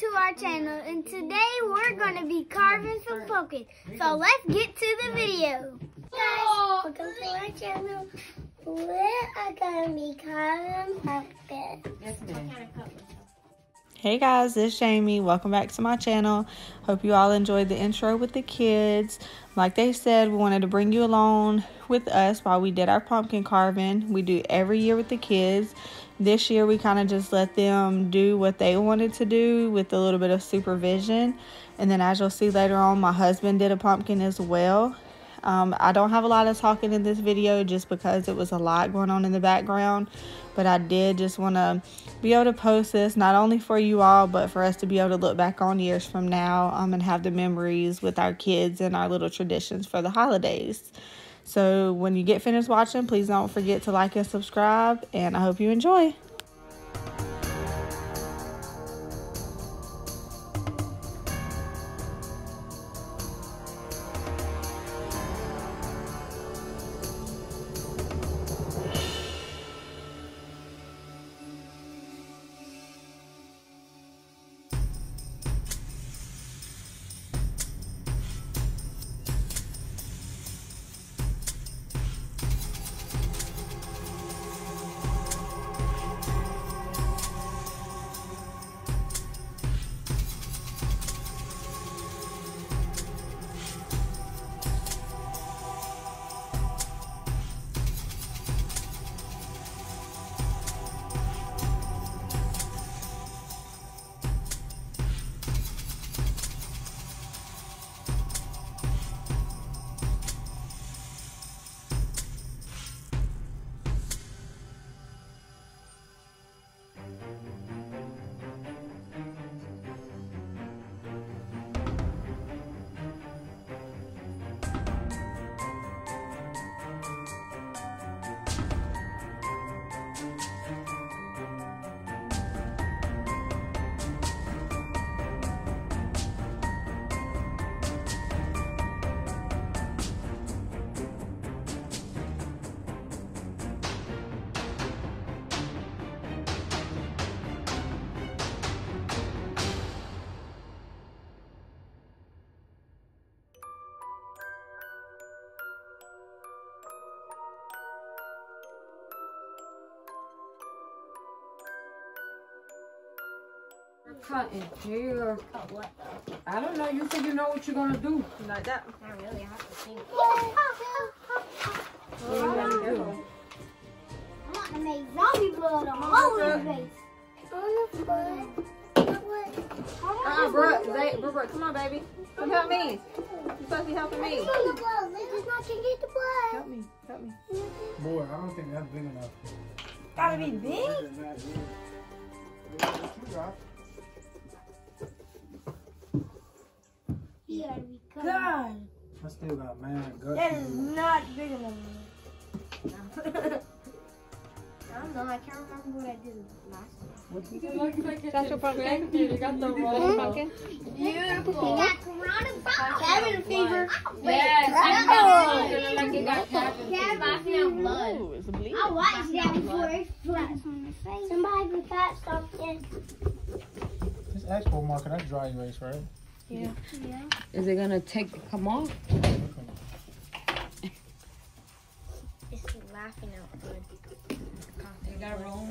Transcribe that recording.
to our channel and today we're going to be carving some pumpkins. So let's get to the video. Guys, welcome to our channel. We are going to be carving pumpkins. Hey guys, this is Jaimee. Welcome back to my channel. Hope you all enjoyed the intro with the kids. Like they said, we wanted to bring you along with us while we did our pumpkin carving. We do every year with the kids. This year we kind of just let them do what they wanted to do with a little bit of supervision. And then as you'll see later on, my husband did a pumpkin as well. Um, I don't have a lot of talking in this video just because it was a lot going on in the background. But I did just want to be able to post this not only for you all, but for us to be able to look back on years from now um, and have the memories with our kids and our little traditions for the holidays. So when you get finished watching, please don't forget to like and subscribe. And I hope you enjoy. Cutting here. Cut what though? I don't know. You said you know what you're gonna do. Like that. Not really, I have to think. What you gonna do? I want to make zombie blood all over the face. On the foot. Uh, bro, they, bro, bro, come on, baby. Come help me. You're supposed to be helping me. Help Help me, help me. Boy, I don't think that's big enough. Gotta be big. Still got mad guts. that is not big enough. I don't know, I can't remember what I did last time. That's your pumpkin. You got the wrong pumpkin. Beautiful. got coronavirus. Having a fever. Yes, I know. Like it got Cabin out blood. Ooh, it's bleeding. I watched that before it flashed on my face. Somebody put that stuff in. This expo marker, that's dry erase, right? Yeah. Is it gonna take come off? It's laughing out good. You got roll.